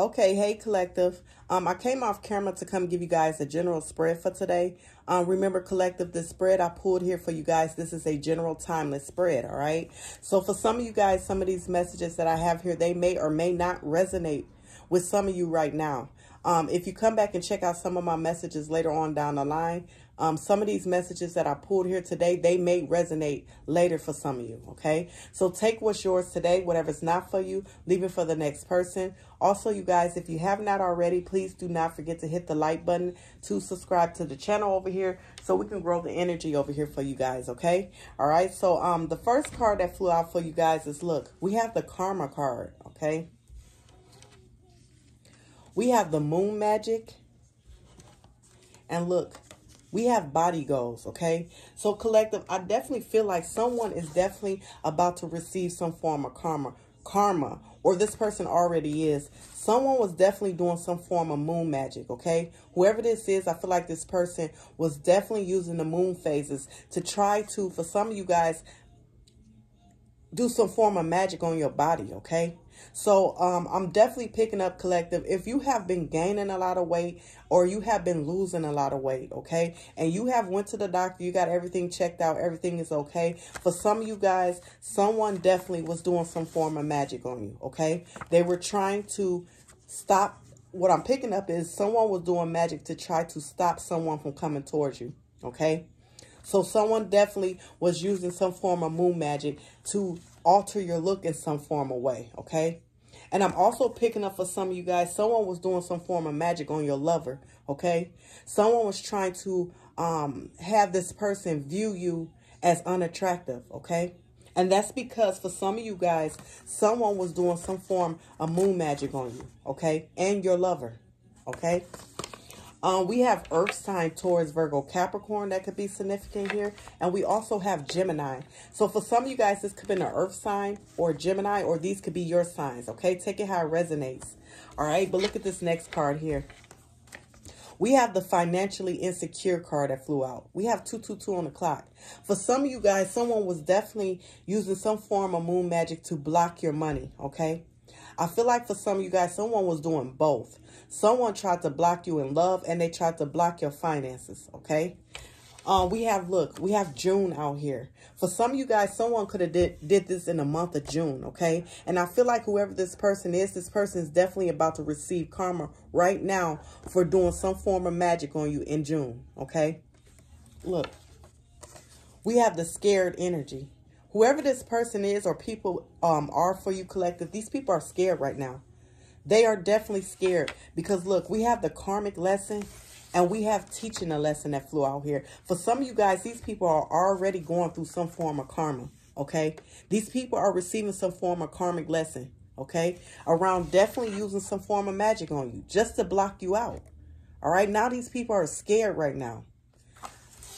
Okay, hey collective. Um, I came off camera to come give you guys a general spread for today. Um, remember collective, the spread I pulled here for you guys, this is a general timeless spread, all right? So for some of you guys, some of these messages that I have here, they may or may not resonate with some of you right now. Um, if you come back and check out some of my messages later on down the line, um, some of these messages that I pulled here today, they may resonate later for some of you, okay? So take what's yours today. Whatever's not for you, leave it for the next person. Also, you guys, if you have not already, please do not forget to hit the like button to subscribe to the channel over here so we can grow the energy over here for you guys, okay? All right, so um, the first card that flew out for you guys is, look, we have the Karma card, okay? We have the Moon Magic. And look, we have body goals, okay? So collective, I definitely feel like someone is definitely about to receive some form of karma. Karma, or this person already is. Someone was definitely doing some form of moon magic, okay? Whoever this is, I feel like this person was definitely using the moon phases to try to, for some of you guys, do some form of magic on your body, okay? So um, I'm definitely picking up collective. If you have been gaining a lot of weight or you have been losing a lot of weight, okay, and you have went to the doctor, you got everything checked out, everything is okay. For some of you guys, someone definitely was doing some form of magic on you, okay? They were trying to stop. What I'm picking up is someone was doing magic to try to stop someone from coming towards you, okay? So someone definitely was using some form of moon magic to alter your look in some form of way, okay? And I'm also picking up for some of you guys, someone was doing some form of magic on your lover, okay? Someone was trying to um, have this person view you as unattractive, okay? And that's because for some of you guys, someone was doing some form of moon magic on you, okay? And your lover, okay? Um, we have Earth sign Taurus, Virgo, Capricorn that could be significant here. And we also have Gemini. So for some of you guys, this could be an Earth sign or Gemini, or these could be your signs, okay? Take it how it resonates. All right, but look at this next card here. We have the financially insecure card that flew out. We have 222 on the clock. For some of you guys, someone was definitely using some form of moon magic to block your money, okay? I feel like for some of you guys, someone was doing both. Someone tried to block you in love and they tried to block your finances, okay? Um, we have, look, we have June out here. For some of you guys, someone could have did, did this in the month of June, okay? And I feel like whoever this person is, this person is definitely about to receive karma right now for doing some form of magic on you in June, okay? Look, we have the scared energy. Whoever this person is or people um, are for you collective, these people are scared right now. They are definitely scared because look, we have the karmic lesson and we have teaching a lesson that flew out here. For some of you guys, these people are already going through some form of karma, okay? These people are receiving some form of karmic lesson, okay? Around definitely using some form of magic on you just to block you out, all right? Now these people are scared right now.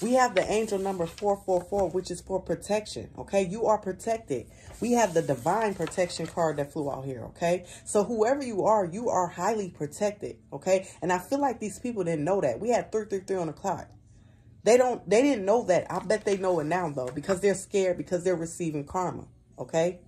We have the angel number 444, which is for protection, okay? You are protected. We have the divine protection card that flew out here, okay? So whoever you are, you are highly protected, okay? And I feel like these people didn't know that. We had 333 on the clock. They don't, they didn't know that. I bet they know it now, though, because they're scared because they're receiving karma, okay?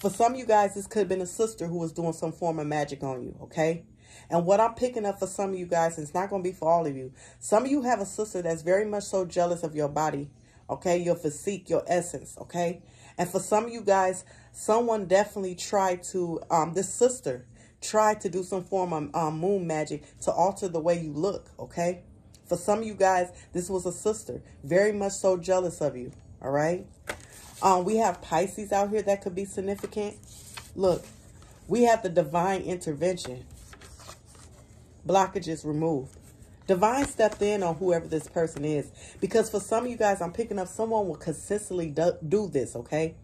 For some of you guys, this could have been a sister who was doing some form of magic on you, okay? And what I'm picking up for some of you guys, it's not going to be for all of you. Some of you have a sister that's very much so jealous of your body, okay? Your physique, your essence, okay? And for some of you guys, someone definitely tried to, um, this sister tried to do some form of um, moon magic to alter the way you look, okay? For some of you guys, this was a sister, very much so jealous of you, all right? Um, we have Pisces out here that could be significant. Look, we have the divine intervention blockages removed. Divine stepped in on whoever this person is. Because for some of you guys, I'm picking up someone will consistently do, do this, okay?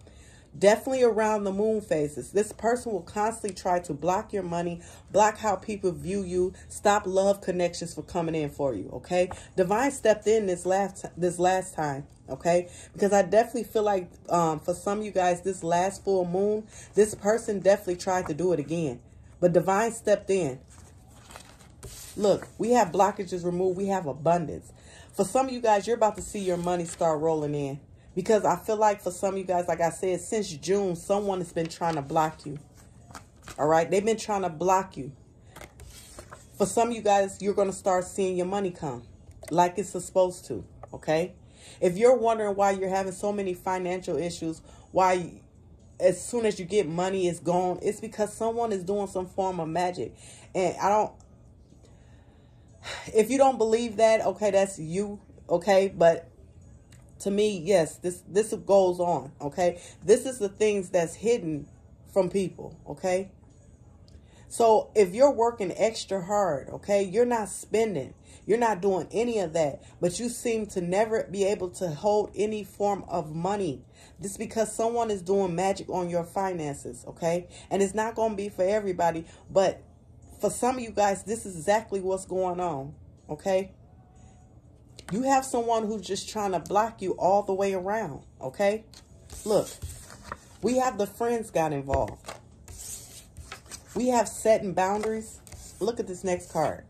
Definitely around the moon phases. This person will constantly try to block your money, block how people view you, stop love connections for coming in for you, okay? Divine stepped in this last this last time, okay? Because I definitely feel like um, for some of you guys, this last full moon, this person definitely tried to do it again. But Divine stepped in. Look, we have blockages removed. We have abundance. For some of you guys, you're about to see your money start rolling in. Because I feel like for some of you guys, like I said, since June, someone has been trying to block you. All right. They've been trying to block you. For some of you guys, you're going to start seeing your money come like it's supposed to. Okay. If you're wondering why you're having so many financial issues, why as soon as you get money, it's gone, it's because someone is doing some form of magic. And I don't, if you don't believe that, okay, that's you. Okay. But to me, yes, this, this goes on. Okay. This is the things that's hidden from people. Okay. So if you're working extra hard, okay, you're not spending, you're not doing any of that, but you seem to never be able to hold any form of money. This because someone is doing magic on your finances, okay? And it's not going to be for everybody, but for some of you guys, this is exactly what's going on, okay? You have someone who's just trying to block you all the way around, okay? Look, we have the friends got involved. We have setting boundaries. Look at this next card.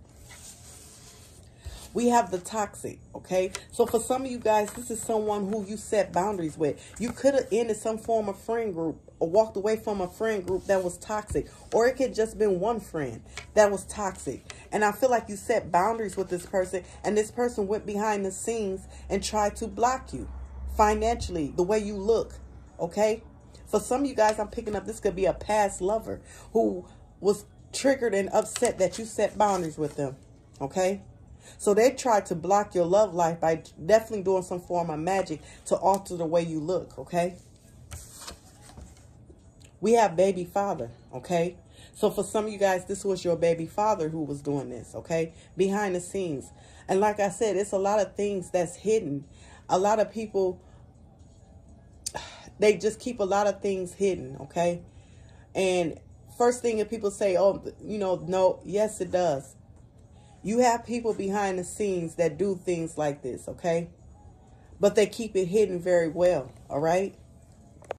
We have the toxic, okay? So for some of you guys, this is someone who you set boundaries with. You could have ended some form of friend group or walked away from a friend group that was toxic. Or it could just been one friend that was toxic. And I feel like you set boundaries with this person and this person went behind the scenes and tried to block you financially, the way you look, okay? For some of you guys, I'm picking up, this could be a past lover who was triggered and upset that you set boundaries with them. Okay? So they try to block your love life by definitely doing some form of magic to alter the way you look. Okay? We have baby father. Okay? So for some of you guys, this was your baby father who was doing this. Okay? Behind the scenes. And like I said, it's a lot of things that's hidden. A lot of people they just keep a lot of things hidden, okay? And first thing that people say, oh, you know, no, yes, it does. You have people behind the scenes that do things like this, okay? But they keep it hidden very well, all right?